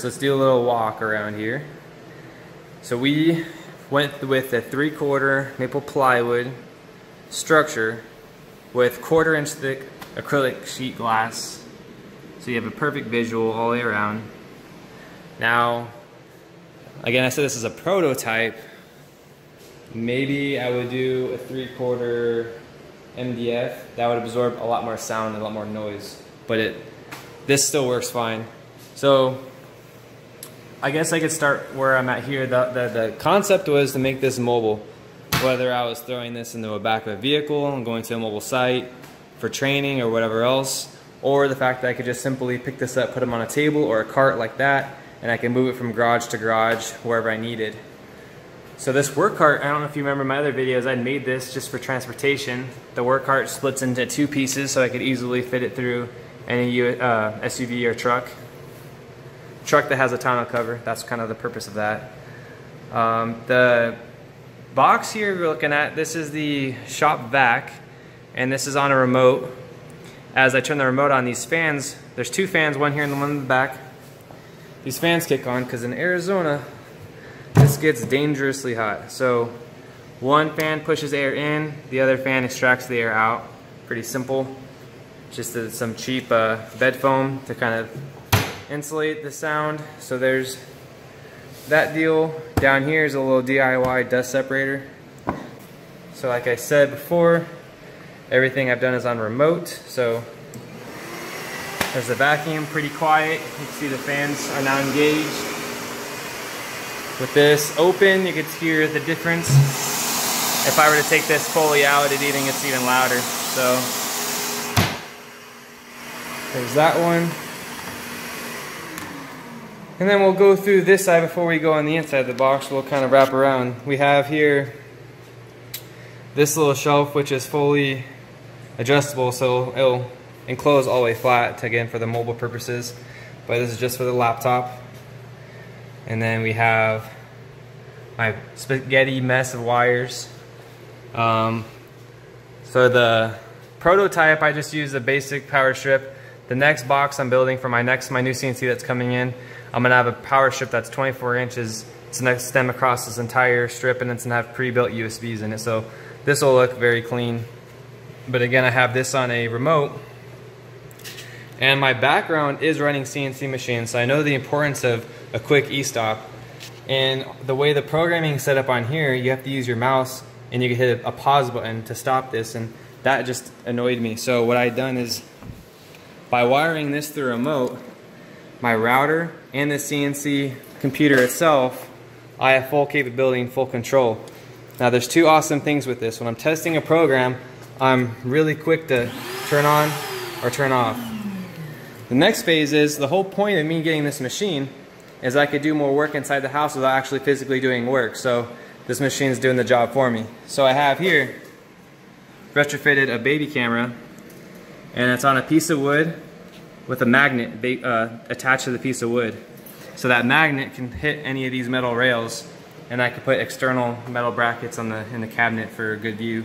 first. Let's do a little walk around here. So we went with a three quarter maple plywood structure with quarter inch thick acrylic sheet glass. So you have a perfect visual all the way around. Now, again, I said this is a prototype. Maybe I would do a three quarter MDF. That would absorb a lot more sound and a lot more noise. But it, this still works fine. So I guess I could start where I'm at here. The, the, the concept was to make this mobile. Whether I was throwing this into a back of a vehicle and going to a mobile site for training or whatever else, or the fact that I could just simply pick this up, put them on a table or a cart like that, and I can move it from garage to garage wherever I needed. So this work cart, I don't know if you remember my other videos, I made this just for transportation. The work cart splits into two pieces so I could easily fit it through any uh, SUV or truck. Truck that has a tonneau cover, that's kind of the purpose of that. Um, the box here we're looking at, this is the shop vac, and this is on a remote. As I turn the remote on, these fans, there's two fans, one here and the one in the back. These fans kick on because in Arizona, this gets dangerously hot. So one fan pushes air in, the other fan extracts the air out. Pretty simple. Just some cheap uh, bed foam to kind of insulate the sound. So there's that deal. Down here is a little DIY dust separator. So like I said before, everything I've done is on remote. So there's the vacuum, pretty quiet. You can see the fans are now engaged. With this open, you can hear the difference. If I were to take this fully out, it even gets even louder. So there's that one. And then we'll go through this side before we go on the inside of the box. We'll kind of wrap around. We have here this little shelf, which is fully adjustable, so it'll enclose all the way flat, again, for the mobile purposes. But this is just for the laptop. And then we have my spaghetti mess of wires. Um, so the prototype, I just used a basic power strip. The next box I'm building for my next, my new CNC that's coming in, I'm gonna have a power strip that's 24 inches. It's gonna stem across this entire strip and it's gonna have pre-built USBs in it. So this will look very clean. But again, I have this on a remote and my background is running CNC machines, so I know the importance of a quick e-stop. And the way the programming is set up on here, you have to use your mouse and you can hit a pause button to stop this, and that just annoyed me. So what I done is, by wiring this through a remote, my router and the CNC computer itself, I have full capability and full control. Now there's two awesome things with this. When I'm testing a program, I'm really quick to turn on or turn off. The next phase is the whole point of me getting this machine is I could do more work inside the house without actually physically doing work. So this machine is doing the job for me. So I have here retrofitted a baby camera and it's on a piece of wood with a magnet uh, attached to the piece of wood. So that magnet can hit any of these metal rails and I could put external metal brackets on the in the cabinet for a good view.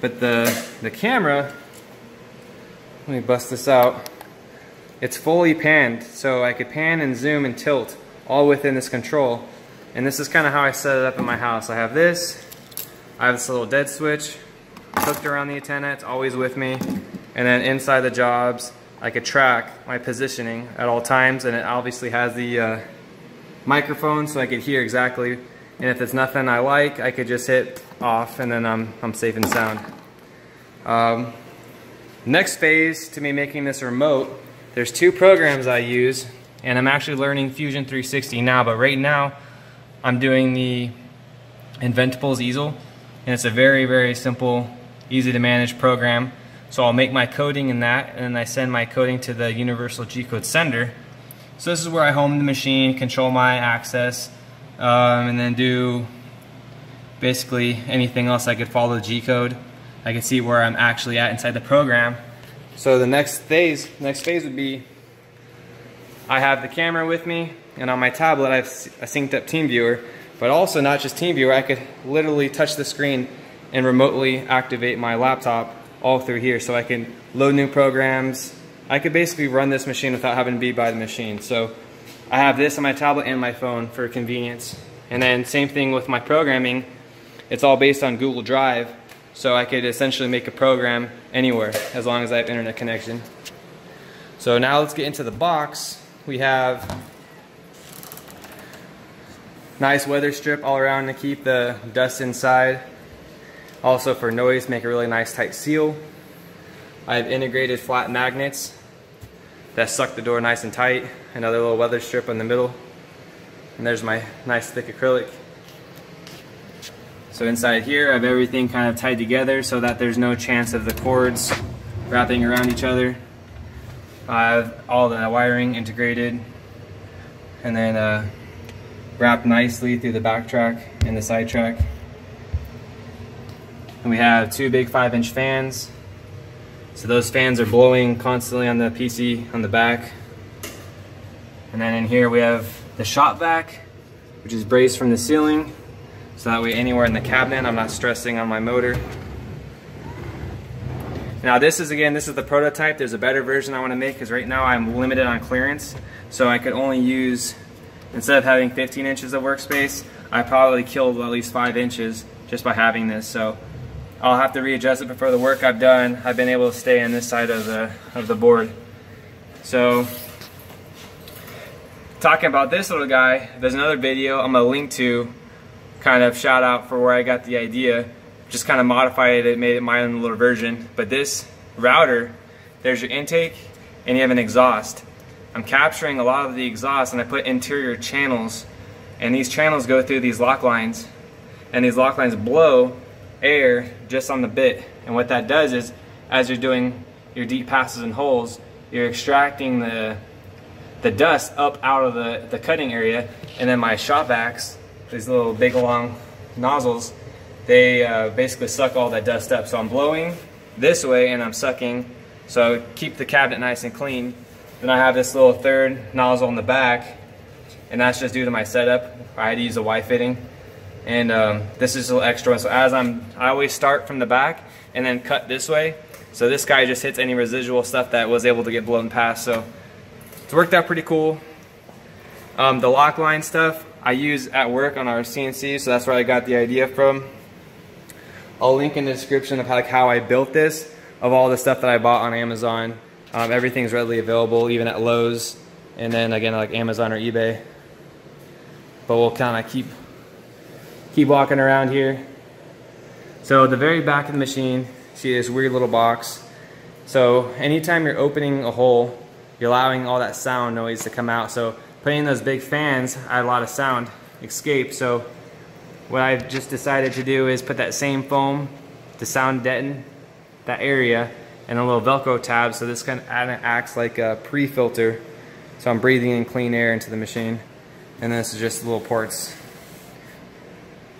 But the, the camera, let me bust this out. It's fully panned, so I could pan and zoom and tilt all within this control. And this is kind of how I set it up in my house. I have this, I have this little dead switch hooked around the antenna, it's always with me. And then inside the jobs, I could track my positioning at all times, and it obviously has the uh, microphone so I could hear exactly. And if it's nothing I like, I could just hit off and then I'm, I'm safe and sound. Um, next phase to me making this remote there's two programs I use, and I'm actually learning Fusion 360 now, but right now I'm doing the Inventables easel, and it's a very, very simple, easy to manage program. So I'll make my coding in that, and then I send my coding to the Universal G-Code sender. So this is where I home the machine, control my access, um, and then do basically anything else I could follow the G-code. I can see where I'm actually at inside the program. So the next phase, next phase would be, I have the camera with me, and on my tablet I've a synced up TeamViewer, but also not just TeamViewer, I could literally touch the screen and remotely activate my laptop all through here. So I can load new programs. I could basically run this machine without having to be by the machine. So I have this on my tablet and my phone for convenience. And then same thing with my programming. It's all based on Google Drive. So I could essentially make a program anywhere as long as I have internet connection. So now let's get into the box. We have nice weather strip all around to keep the dust inside. Also for noise, make a really nice tight seal. I have integrated flat magnets that suck the door nice and tight. Another little weather strip in the middle. And there's my nice thick acrylic. So inside here I have everything kind of tied together so that there's no chance of the cords wrapping around each other. I have all the wiring integrated and then uh, wrapped nicely through the back track and the side track. And we have two big five inch fans. So those fans are blowing constantly on the PC on the back. And then in here we have the shop vac, which is braced from the ceiling. So that way anywhere in the cabinet, I'm not stressing on my motor. Now this is, again, this is the prototype. There's a better version I want to make because right now I'm limited on clearance. So I could only use, instead of having 15 inches of workspace, I probably killed at least five inches just by having this. So I'll have to readjust it, but for the work I've done, I've been able to stay on this side of the, of the board. So talking about this little guy, there's another video I'm gonna link to, kind of shout out for where I got the idea. Just kind of modified it, made it my own little version. But this router, there's your intake and you have an exhaust. I'm capturing a lot of the exhaust and I put interior channels and these channels go through these lock lines and these lock lines blow air just on the bit. And what that does is, as you're doing your deep passes and holes, you're extracting the the dust up out of the, the cutting area. And then my shop vacs, these little big long nozzles, they uh, basically suck all that dust up. So I'm blowing this way and I'm sucking, so keep the cabinet nice and clean. Then I have this little third nozzle in the back, and that's just due to my setup. I had to use a Y fitting. And um, this is a little extra one. So as I'm, I always start from the back and then cut this way. So this guy just hits any residual stuff that was able to get blown past. So it's worked out pretty cool. Um, the lock line stuff I use at work on our CNC, so that's where I got the idea from. I'll link in the description of how, like, how I built this, of all the stuff that I bought on Amazon. Um, everything's readily available, even at Lowe's, and then again, like Amazon or eBay. But we'll kind of keep keep walking around here. So the very back of the machine, see this weird little box. So anytime you're opening a hole, you're allowing all that sound noise to come out. So putting those big fans, I had a lot of sound escape. So what I've just decided to do is put that same foam to sound deaden that area and a little Velcro tab. So this kind of acts like a pre-filter. So I'm breathing in clean air into the machine. And this is just little ports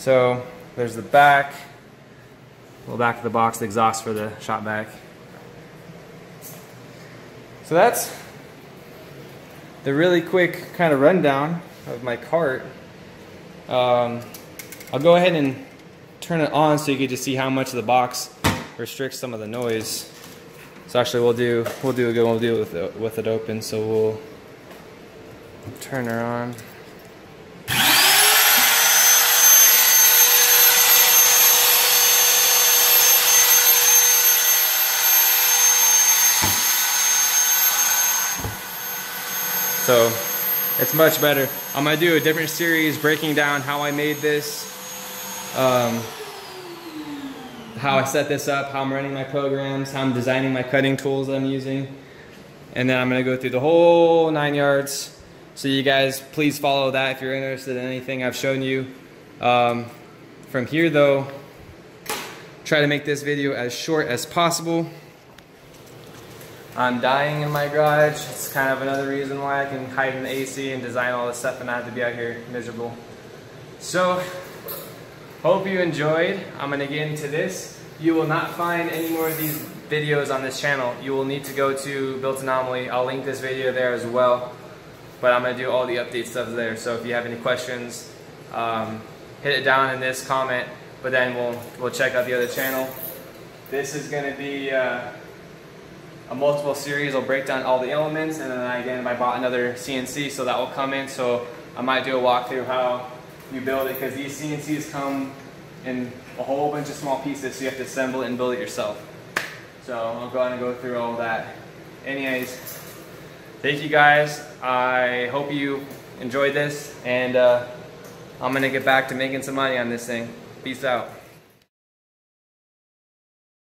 so there's the back, little back of the box, the exhaust for the shop back. So that's the really quick kind of rundown of my cart. Um, I'll go ahead and turn it on so you can just see how much of the box restricts some of the noise. So actually we'll do we'll do a good we'll do it with it, with it open. So we'll turn her on. So it's much better. I'm gonna do a different series breaking down how I made this, um, how I set this up, how I'm running my programs, how I'm designing my cutting tools I'm using. And then I'm gonna go through the whole nine yards. So you guys, please follow that if you're interested in anything I've shown you. Um, from here though, try to make this video as short as possible. I'm dying in my garage. It's kind of another reason why I can hide in the AC and design all this stuff and not have to be out here miserable. So, hope you enjoyed. I'm gonna get into this. You will not find any more of these videos on this channel. You will need to go to Built Anomaly. I'll link this video there as well. But I'm gonna do all the update stuff there. So if you have any questions, um, hit it down in this comment. But then we'll we'll check out the other channel. This is gonna be. Uh, a multiple series will break down all the elements and then I, again I bought another CNC so that will come in so I might do a walkthrough how you build it because these CNCs come in a whole bunch of small pieces so you have to assemble it and build it yourself. So I'll go ahead and go through all that. Anyways, thank you guys. I hope you enjoyed this and uh, I'm gonna get back to making some money on this thing. Peace out.